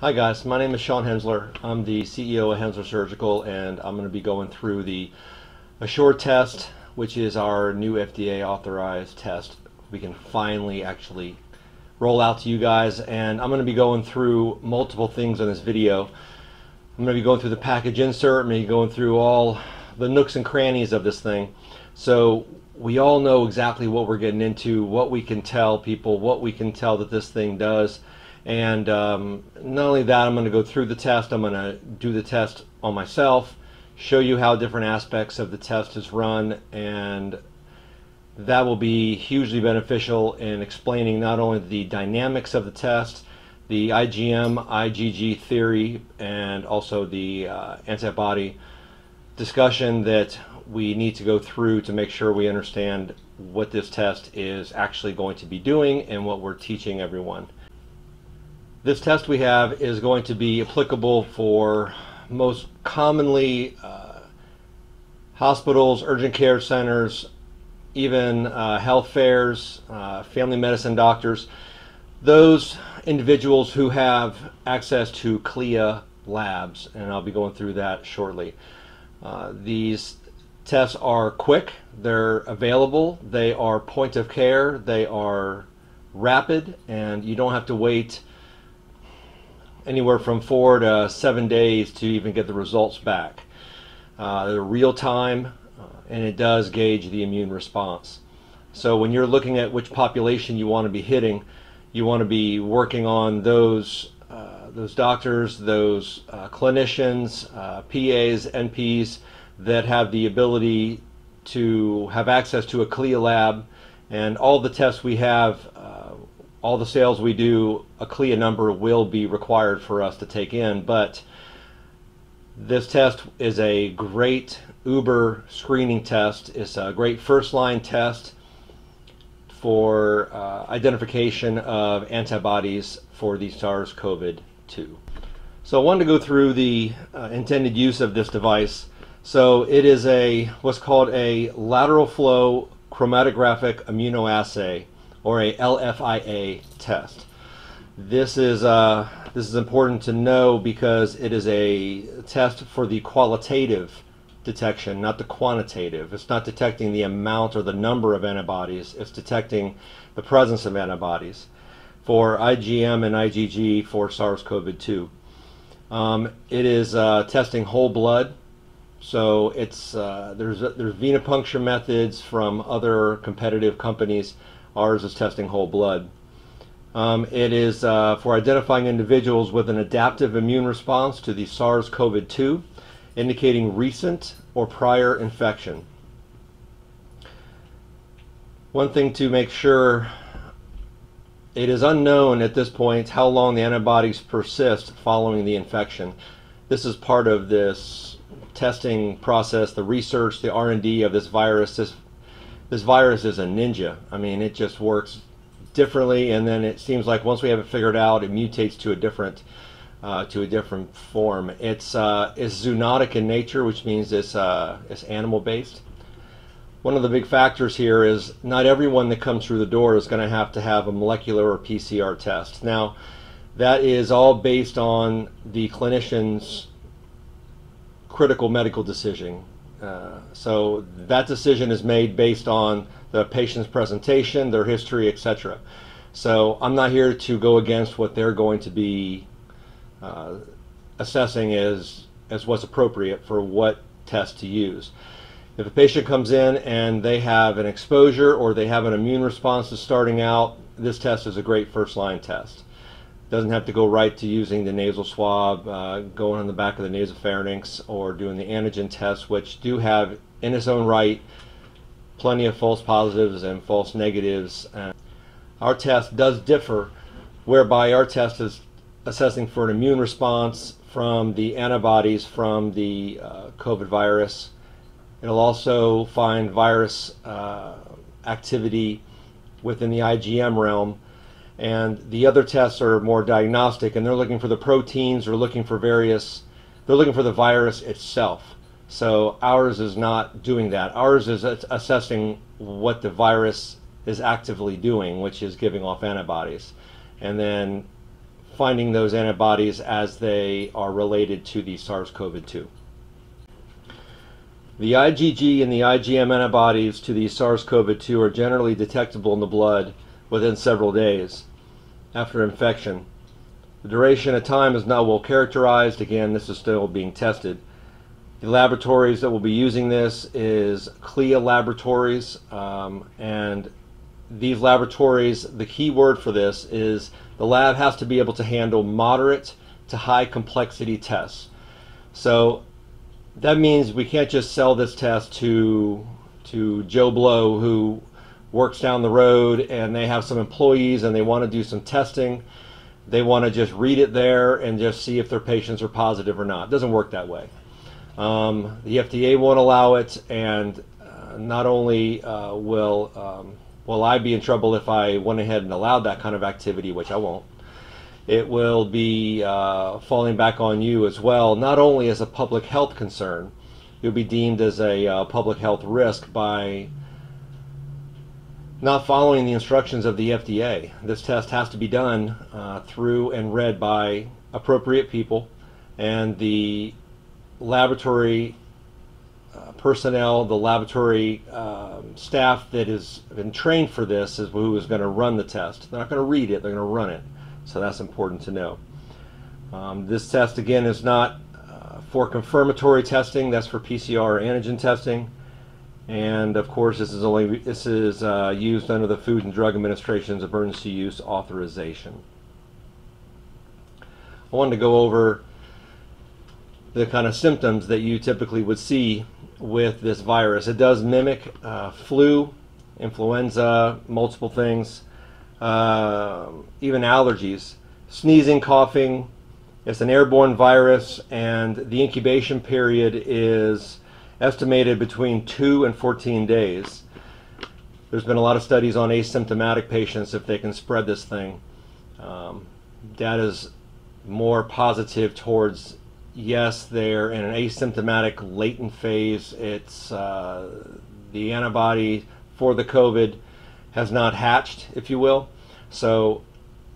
Hi guys, my name is Sean Hensler. I'm the CEO of Hensler Surgical and I'm going to be going through the Assure test, which is our new FDA authorized test. We can finally actually roll out to you guys and I'm going to be going through multiple things in this video. I'm going to be going through the package insert, I'm going through all the nooks and crannies of this thing. So we all know exactly what we're getting into, what we can tell people, what we can tell that this thing does and um, not only that, I'm going to go through the test. I'm going to do the test on myself, show you how different aspects of the test is run, and that will be hugely beneficial in explaining not only the dynamics of the test, the IgM, IgG theory, and also the uh, antibody discussion that we need to go through to make sure we understand what this test is actually going to be doing and what we're teaching everyone. This test we have is going to be applicable for most commonly uh, hospitals, urgent care centers, even uh, health fairs, uh, family medicine doctors, those individuals who have access to CLIA labs, and I'll be going through that shortly. Uh, these tests are quick, they're available, they are point of care, they are rapid, and you don't have to wait anywhere from four to seven days to even get the results back. Uh, they're real time uh, and it does gauge the immune response. So when you're looking at which population you want to be hitting, you want to be working on those uh, those doctors, those uh, clinicians, uh, PAs, NPs that have the ability to have access to a CLIA lab and all the tests we have uh, all the sales we do, a CLIA number will be required for us to take in, but this test is a great Uber screening test. It's a great first line test for uh, identification of antibodies for the SARS-CoV-2. So I wanted to go through the uh, intended use of this device. So it is a what's called a lateral flow chromatographic immunoassay or a LFIA test. This is uh, this is important to know because it is a test for the qualitative detection, not the quantitative. It's not detecting the amount or the number of antibodies. It's detecting the presence of antibodies for IgM and IgG for SARS-CoV-2. Um, it is uh, testing whole blood. So it's uh, there's there's venipuncture methods from other competitive companies Ours is testing whole blood. Um, it is uh, for identifying individuals with an adaptive immune response to the SARS-CoV-2, indicating recent or prior infection. One thing to make sure, it is unknown at this point how long the antibodies persist following the infection. This is part of this testing process, the research, the R&D of this virus. This this virus is a ninja. I mean, it just works differently, and then it seems like once we have it figured out, it mutates to a different uh, to a different form. It's uh, it's zoonotic in nature, which means it's uh, it's animal based. One of the big factors here is not everyone that comes through the door is going to have to have a molecular or PCR test. Now, that is all based on the clinician's critical medical decision. Uh, so that decision is made based on the patient's presentation, their history, etc. So I'm not here to go against what they're going to be uh, assessing as as what's appropriate for what test to use. If a patient comes in and they have an exposure or they have an immune response to starting out, this test is a great first line test doesn't have to go right to using the nasal swab, uh, going on the back of the nasopharynx, or doing the antigen test, which do have, in its own right, plenty of false positives and false negatives. Uh, our test does differ, whereby our test is assessing for an immune response from the antibodies from the uh, COVID virus. It'll also find virus uh, activity within the IgM realm and the other tests are more diagnostic and they're looking for the proteins or looking for various they're looking for the virus itself. So ours is not doing that. Ours is assessing what the virus is actively doing which is giving off antibodies and then finding those antibodies as they are related to the SARS-CoV-2. The IgG and the IgM antibodies to the SARS-CoV-2 are generally detectable in the blood within several days after infection. The duration of time is not well characterized. Again, this is still being tested. The laboratories that will be using this is CLIA laboratories, um, and these laboratories, the key word for this is the lab has to be able to handle moderate to high complexity tests. So that means we can't just sell this test to to Joe Blow who works down the road and they have some employees and they want to do some testing. They want to just read it there and just see if their patients are positive or not. It doesn't work that way. Um, the FDA won't allow it, and uh, not only uh, will um, will I be in trouble if I went ahead and allowed that kind of activity, which I won't. It will be uh, falling back on you as well, not only as a public health concern, you'll be deemed as a uh, public health risk by not following the instructions of the FDA. This test has to be done uh, through and read by appropriate people, and the laboratory uh, personnel, the laboratory um, staff that has been trained for this is who is going to run the test. They're not going to read it, they're going to run it. So that's important to know. Um, this test, again, is not uh, for confirmatory testing, that's for PCR or antigen testing. And of course, this is only this is uh, used under the Food and Drug Administration's emergency use authorization. I wanted to go over the kind of symptoms that you typically would see with this virus. It does mimic uh, flu, influenza, multiple things, uh, even allergies, sneezing, coughing. It's an airborne virus, and the incubation period is estimated between 2 and 14 days. There's been a lot of studies on asymptomatic patients if they can spread this thing. Um, data is more positive towards yes, they're in an asymptomatic latent phase. It's uh, the antibody for the COVID has not hatched, if you will. So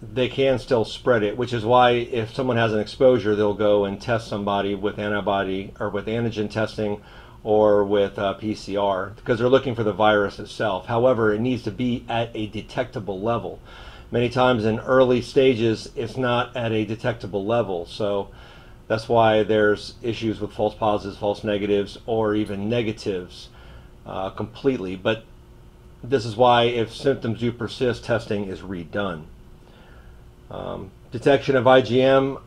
they can still spread it, which is why if someone has an exposure, they'll go and test somebody with antibody or with antigen testing or with uh, PCR because they're looking for the virus itself. However, it needs to be at a detectable level. Many times in early stages, it's not at a detectable level. So that's why there's issues with false positives, false negatives, or even negatives uh, completely. But this is why, if symptoms do persist, testing is redone. Um, detection of IgM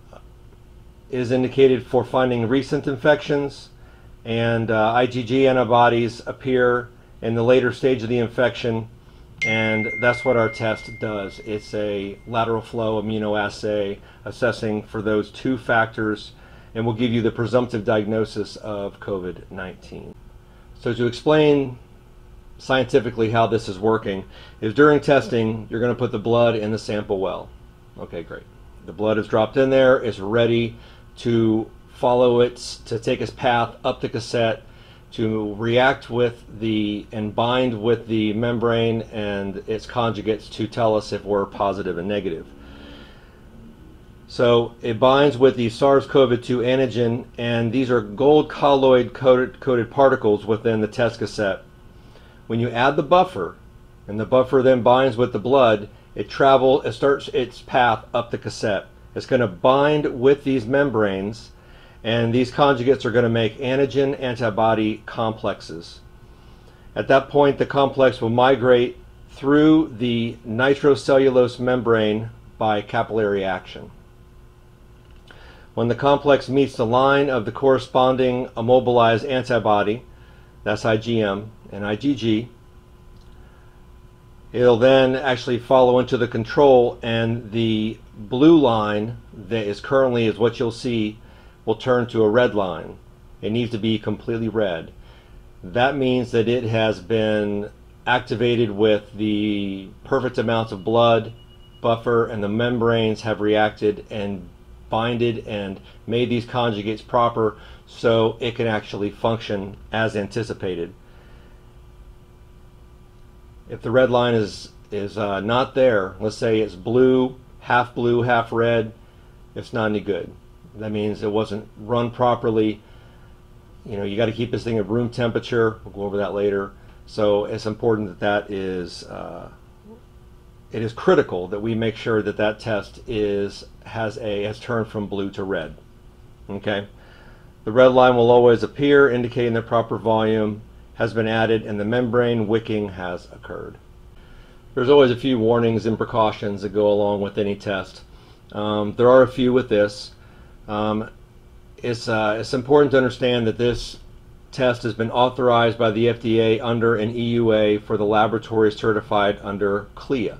is indicated for finding recent infections, and uh, IgG antibodies appear in the later stage of the infection and that's what our test does. It's a lateral flow immunoassay assessing for those two factors and will give you the presumptive diagnosis of COVID-19. So to explain scientifically how this is working is during testing you're going to put the blood in the sample well. Okay, great. The blood is dropped in there, it's ready to follow it to take its path up the cassette to react with the and bind with the membrane and its conjugates to tell us if we're positive and negative. So it binds with the SARS-CoV-2 antigen, and these are gold colloid coated, coated particles within the test cassette. When you add the buffer, and the buffer then binds with the blood, it travel it starts its path up the cassette. It's going to bind with these membranes and these conjugates are going to make antigen antibody complexes. At that point, the complex will migrate through the nitrocellulose membrane by capillary action. When the complex meets the line of the corresponding immobilized antibody, that's IgM and IgG, it'll then actually follow into the control and the blue line that is currently is what you'll see will turn to a red line. It needs to be completely red. That means that it has been activated with the perfect amounts of blood, buffer, and the membranes have reacted and binded and made these conjugates proper so it can actually function as anticipated. If the red line is is uh, not there, let's say it's blue, half blue, half red, it's not any good. That means it wasn't run properly. You know, you got to keep this thing at room temperature. We'll go over that later. So it's important that that is uh, it is critical that we make sure that that test is has a has turned from blue to red. Okay, the red line will always appear indicating the proper volume has been added and the membrane wicking has occurred. There's always a few warnings and precautions that go along with any test. Um, there are a few with this. Um, it's, uh, it's important to understand that this test has been authorized by the FDA under an EUA for the laboratory certified under CLIA.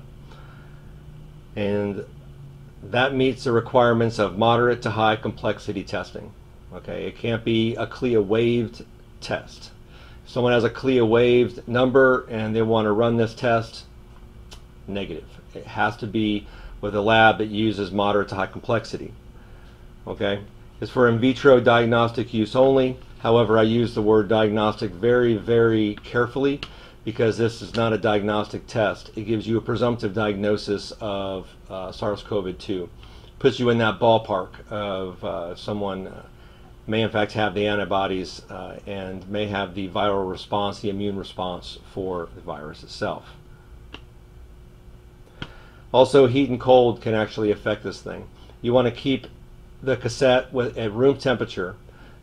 And that meets the requirements of moderate to high complexity testing. Okay, it can't be a CLIA waived test. If someone has a CLIA waived number and they want to run this test, negative. It has to be with a lab that uses moderate to high complexity. Okay, it's for in vitro diagnostic use only. However, I use the word diagnostic very, very carefully because this is not a diagnostic test. It gives you a presumptive diagnosis of uh, SARS-CoV-2. Puts you in that ballpark of uh, someone may in fact have the antibodies uh, and may have the viral response, the immune response for the virus itself. Also, heat and cold can actually affect this thing. You want to keep the cassette with, at room temperature.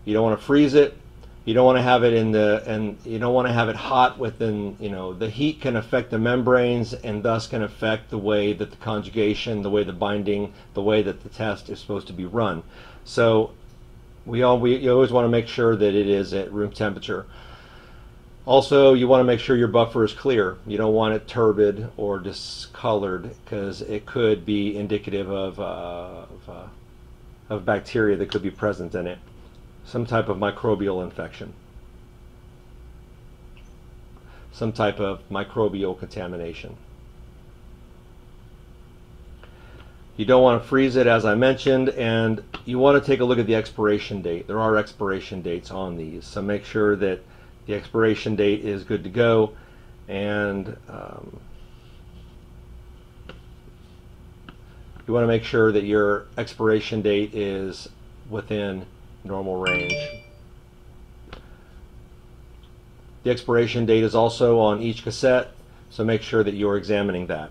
You don't want to freeze it. You don't want to have it in the and you don't want to have it hot within. You know, the heat can affect the membranes and thus can affect the way that the conjugation, the way the binding, the way that the test is supposed to be run. So we all we you always want to make sure that it is at room temperature. Also, you want to make sure your buffer is clear. You don't want it turbid or discolored because it could be indicative of, uh, of, uh, of bacteria that could be present in it. Some type of microbial infection. Some type of microbial contamination. You don't want to freeze it, as I mentioned, and you want to take a look at the expiration date. There are expiration dates on these, so make sure that the expiration date is good to go, and um, you want to make sure that your expiration date is within normal range. The expiration date is also on each cassette, so make sure that you're examining that.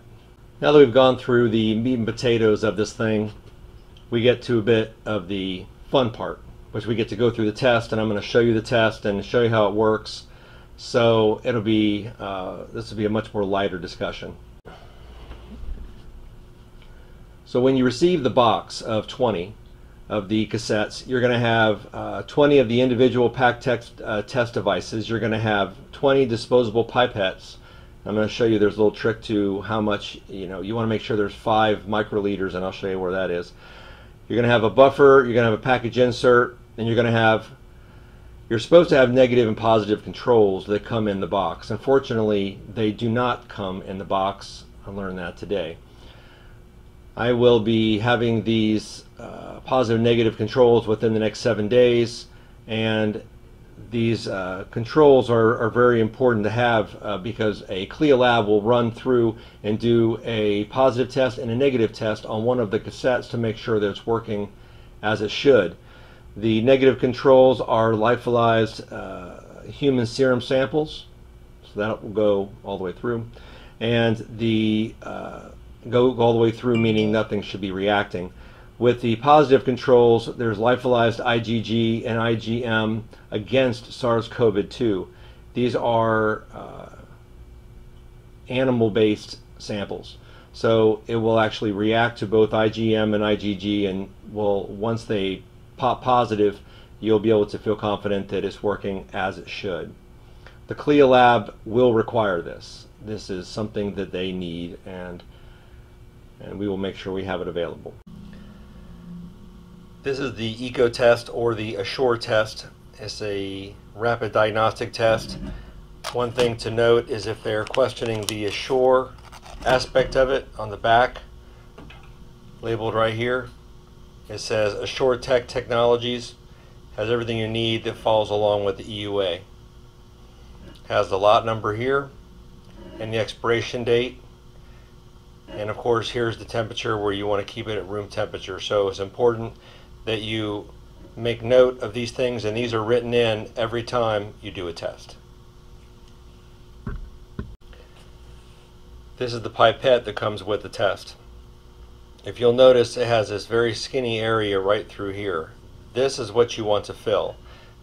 Now that we've gone through the meat and potatoes of this thing, we get to a bit of the fun part, which we get to go through the test, and I'm going to show you the test and show you how it works. So it'll be, uh, this will be a much more lighter discussion. So when you receive the box of 20 of the cassettes, you're going to have uh, 20 of the individual pack text, uh, test devices. You're going to have 20 disposable pipettes I'm going to show you there's a little trick to how much, you know, you want to make sure there's five microliters and I'll show you where that is. You're going to have a buffer, you're going to have a package insert, and you're going to have, you're supposed to have negative and positive controls that come in the box. Unfortunately, they do not come in the box. I learned that today. I will be having these uh, positive negative controls within the next seven days and these uh, controls are, are very important to have uh, because a CLIA lab will run through and do a positive test and a negative test on one of the cassettes to make sure that it's working as it should. The negative controls are lyophilized uh, human serum samples, so that will go all the way through. And the uh, go, all the way through meaning nothing should be reacting. With the positive controls, there's lyophilized IgG and IgM against SARS-CoV-2. These are uh, animal-based samples. So it will actually react to both IgM and IgG and will once they pop positive, you'll be able to feel confident that it's working as it should. The CLIA lab will require this. This is something that they need and and we will make sure we have it available. This is the Ecotest or the Assure test. It's a rapid diagnostic test. One thing to note is if they're questioning the Assure aspect of it on the back, labeled right here, it says Assure Tech Technologies has everything you need that falls along with the EUA. Has the lot number here and the expiration date And of course, here's the temperature where you want to keep it at room temperature. So it's important that you make note of these things and these are written in every time you do a test. This is the pipette that comes with the test. If you'll notice it has this very skinny area right through here. This is what you want to fill.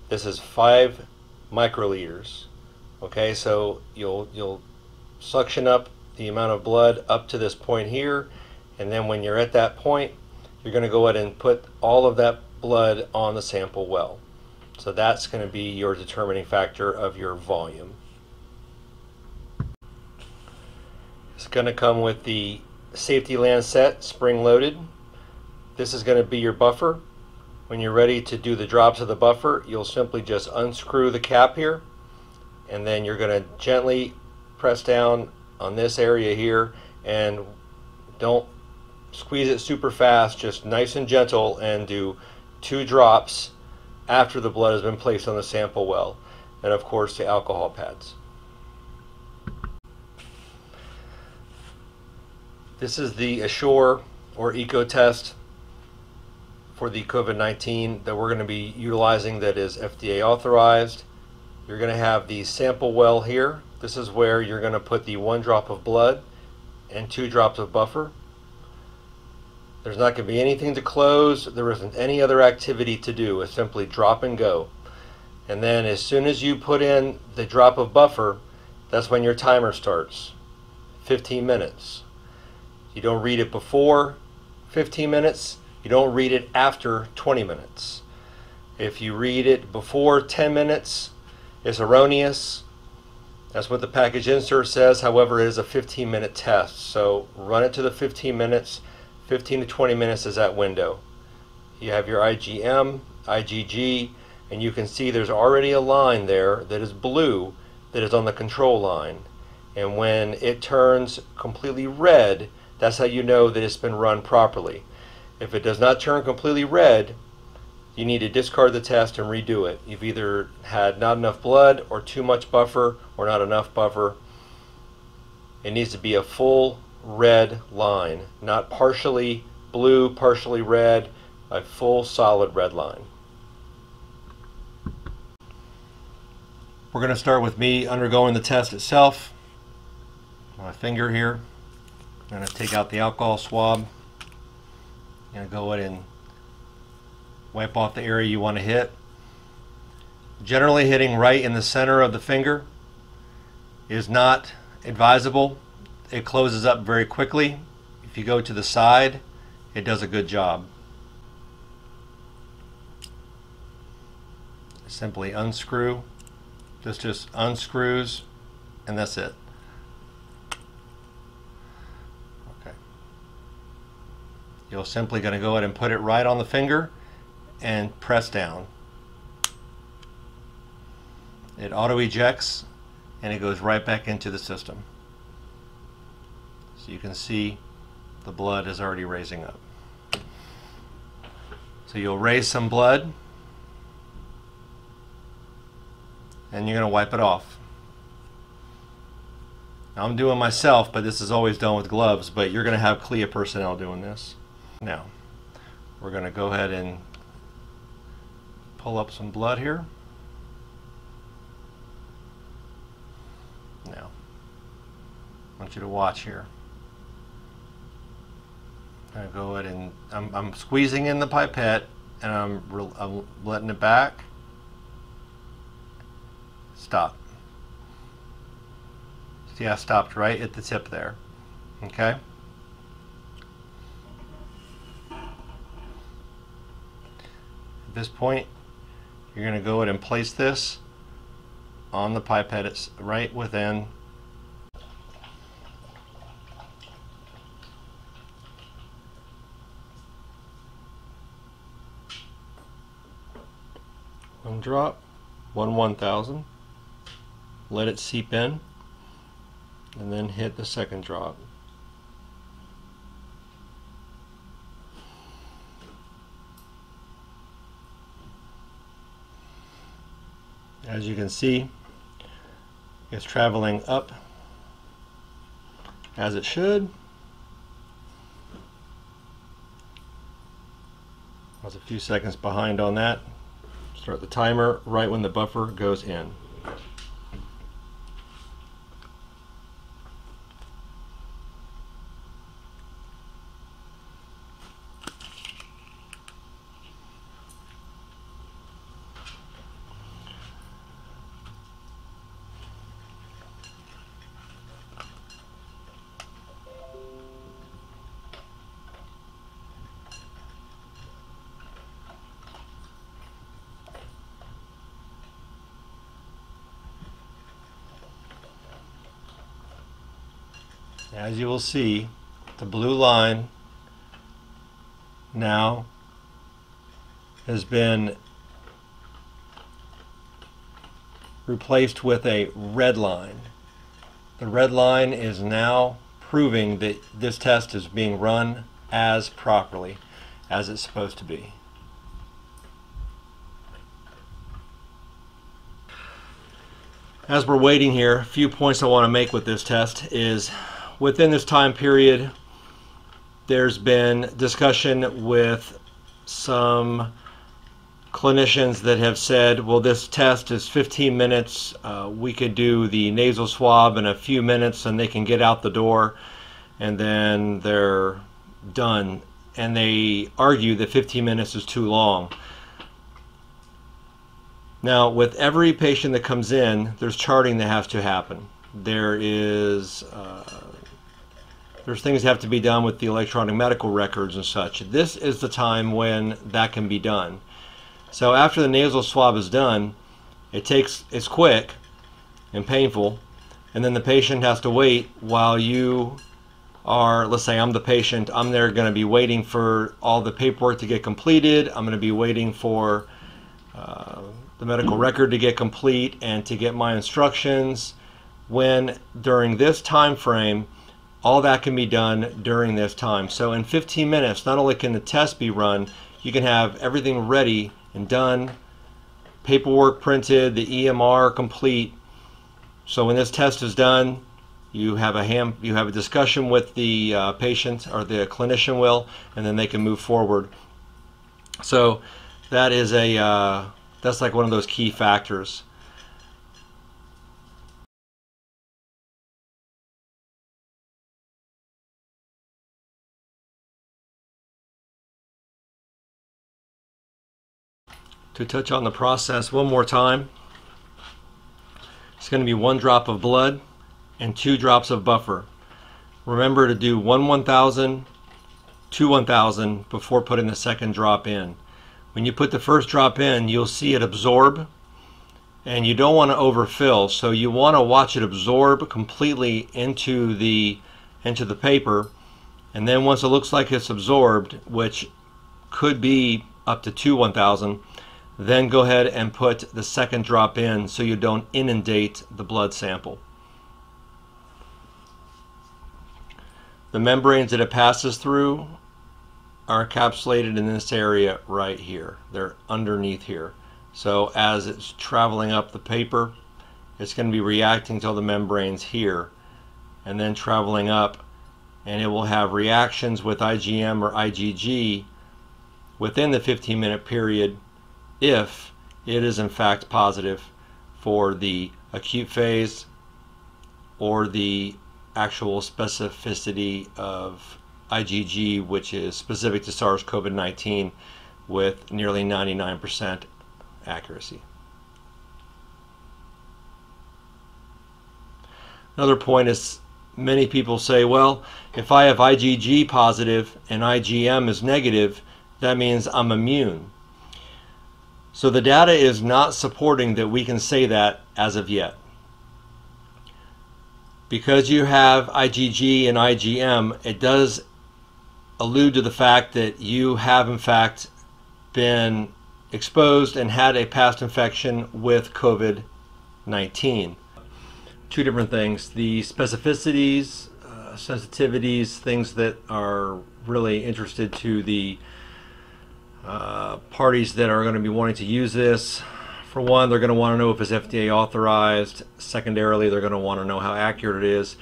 This is five microliters. Okay, so you'll you'll suction up the amount of blood up to this point here and then when you're at that point you're going to go ahead and put all of that blood on the sample well. So that's going to be your determining factor of your volume. It's going to come with the safety lancet spring loaded. This is going to be your buffer. When you're ready to do the drops of the buffer, you'll simply just unscrew the cap here and then you're going to gently press down on this area here and don't squeeze it super fast, just nice and gentle and do two drops after the blood has been placed on the sample well. And of course the alcohol pads. This is the Assure or Ecotest for the COVID-19 that we're going to be utilizing that is FDA authorized. You're going to have the sample well here. This is where you're going to put the one drop of blood and two drops of buffer. There's not going to be anything to close. There isn't any other activity to do. It's simply drop and go. And then as soon as you put in the drop of buffer, that's when your timer starts. 15 minutes. You don't read it before 15 minutes. You don't read it after 20 minutes. If you read it before 10 minutes, it's erroneous. That's what the package insert says. However, it is a 15 minute test. So run it to the 15 minutes. 15 to 20 minutes is that window. You have your IgM, IgG, and you can see there's already a line there that is blue that is on the control line. And when it turns completely red, that's how you know that it's been run properly. If it does not turn completely red, you need to discard the test and redo it. You've either had not enough blood or too much buffer or not enough buffer. It needs to be a full red line, not partially blue, partially red, a full solid red line. We're going to start with me undergoing the test itself. My finger here. I'm going to take out the alcohol swab. I'm going to go ahead and wipe off the area you want to hit. Generally hitting right in the center of the finger is not advisable. It closes up very quickly. If you go to the side, it does a good job. Simply unscrew. This just unscrews and that's it. Okay. You're simply going to go ahead and put it right on the finger and press down. It auto ejects and it goes right back into the system. So you can see the blood is already raising up. So you'll raise some blood and you're going to wipe it off. Now I'm doing myself, but this is always done with gloves, but you're going to have CLIA personnel doing this. Now, we're going to go ahead and pull up some blood here. Now, I want you to watch here. To go ahead and I'm, I'm squeezing in the pipette and I'm, I'm letting it back. Stop. See, I stopped right at the tip there. Okay? At this point, you're going to go ahead and place this on the pipette. It's right within one drop, one one thousand. Let it seep in and then hit the second drop. as you can see it's traveling up as it should. I was a few seconds behind on that. Start the timer right when the buffer goes in. As you will see, the blue line now has been replaced with a red line. The red line is now proving that this test is being run as properly as it's supposed to be. As we're waiting here, a few points I want to make with this test is within this time period, there's been discussion with some clinicians that have said, well, this test is 15 minutes. Uh, we could do the nasal swab in a few minutes and they can get out the door and then they're done. And they argue that 15 minutes is too long. Now, with every patient that comes in, there's charting that has to happen. There is uh, there's things that have to be done with the electronic medical records and such. This is the time when that can be done. So after the nasal swab is done, it takes it's quick and painful, and then the patient has to wait while you are let's say I'm the patient, I'm there going to be waiting for all the paperwork to get completed. I'm going to be waiting for uh, the medical record to get complete and to get my instructions. When during this time frame all that can be done during this time. So in 15 minutes, not only can the test be run, you can have everything ready and done, paperwork printed, the EMR complete. So when this test is done, you have a ham, you have a discussion with the uh, patient or the clinician will, and then they can move forward. So that is a uh, that's like one of those key factors. To touch on the process one more time. It's going to be one drop of blood and two drops of buffer. Remember to do one 1000, two 1000 before putting the second drop in. When you put the first drop in, you'll see it absorb and you don't want to overfill. So you want to watch it absorb completely into the into the paper. And then once it looks like it's absorbed, which could be up to two 1000, then go ahead and put the second drop in so you don't inundate the blood sample. The membranes that it passes through are encapsulated in this area right here. They're underneath here. So as it's traveling up the paper, it's going to be reacting to all the membranes here and then traveling up and it will have reactions with IgM or IgG within the 15 minute period if it is in fact positive for the acute phase or the actual specificity of IgG, which is specific to SARS-CoV-19 with nearly 99% accuracy. Another point is many people say, well, if I have IgG positive and IgM is negative, that means I'm immune. So the data is not supporting that we can say that as of yet. Because you have IgG and IgM, it does allude to the fact that you have in fact been exposed and had a past infection with COVID-19. Two different things, the specificities, uh, sensitivities, things that are really interested to the uh, parties that are going to be wanting to use this. For one, they're going to want to know if it's FDA authorized. Secondarily, they're going to want to know how accurate it is.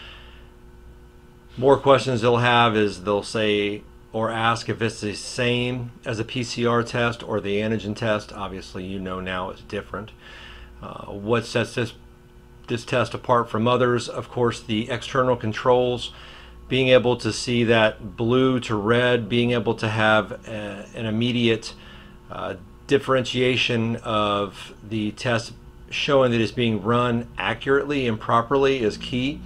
More questions they'll have is they'll say, or ask if it's the same as a PCR test or the antigen test. Obviously, you know now it's different. Uh, what sets this this test apart from others? Of course, the external controls, being able to see that blue to red, being able to have a, an immediate uh, differentiation of the test showing that it's being run accurately and properly is key.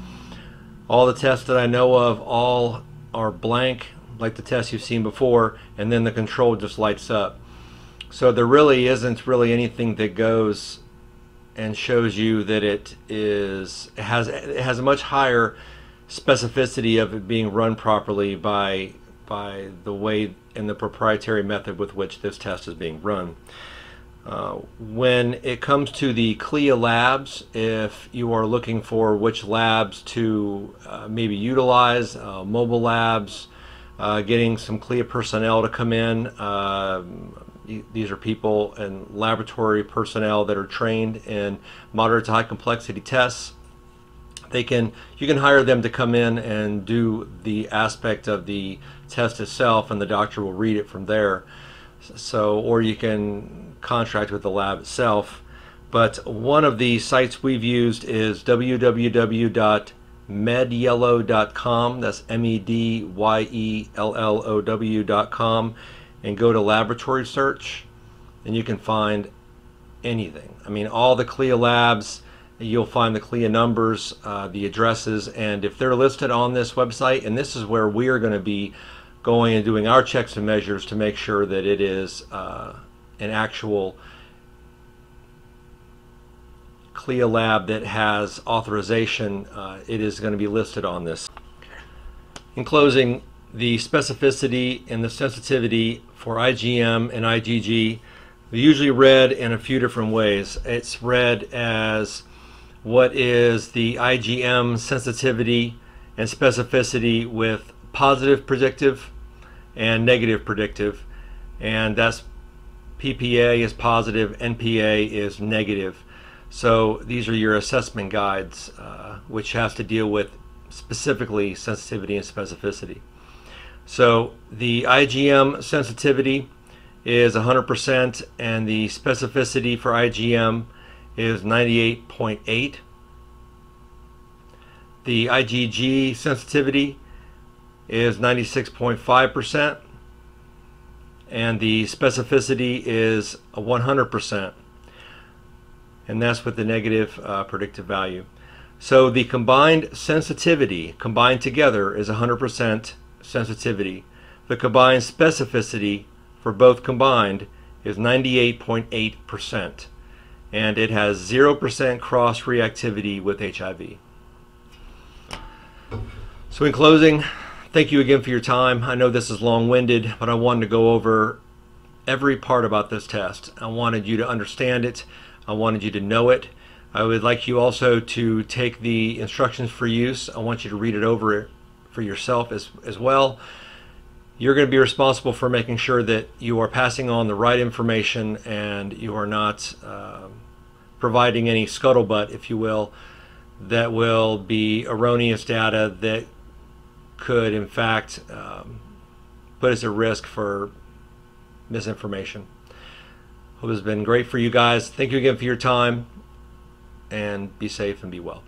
All the tests that I know of all are blank, like the tests you've seen before, and then the control just lights up. So there really isn't really anything that goes and shows you that it is has it has a much higher specificity of it being run properly by by the way and the proprietary method with which this test is being run. Uh, when it comes to the CLIA labs, if you are looking for which labs to uh, maybe utilize, uh, mobile labs, uh, getting some CLIA personnel to come in, um, these are people and laboratory personnel that are trained in moderate to high complexity tests. They can you can hire them to come in and do the aspect of the test itself, and the doctor will read it from there. So, or you can contract with the lab itself. But one of the sites we've used is www.medyellow.com. That's M E D Y E L L O W.com and go to laboratory search and you can find anything. I mean, all the CLIA labs, you'll find the CLIA numbers, uh, the addresses, and if they're listed on this website, and this is where we are going to be going and doing our checks and measures to make sure that it is uh, an actual CLIA lab that has authorization, uh, it is going to be listed on this. In closing, the specificity and the sensitivity for IgM and IgG they're usually read in a few different ways. It's read as what is the IgM sensitivity and specificity with positive predictive and negative predictive and that's PPA is positive, NPA is negative. So these are your assessment guides uh, which has to deal with specifically sensitivity and specificity. So the IgM sensitivity is 100% and the specificity for IgM is 98.8. The IgG sensitivity is 96.5% and the specificity is 100% and that's with the negative uh, predictive value. So the combined sensitivity combined together is 100% sensitivity. The combined specificity for both combined is 98.8%, and it has 0% cross reactivity with HIV. So, in closing, thank you again for your time. I know this is long winded, but I wanted to go over every part about this test. I wanted you to understand it, I wanted you to know it. I would like you also to take the instructions for use. I want you to read it over for yourself as, as well. You're going to be responsible for making sure that you are passing on the right information and you are not uh, providing any scuttlebutt, if you will, that will be erroneous data that could, in fact, um, put us at risk for misinformation. Hope it's been great for you guys. Thank you again for your time and be safe and be well.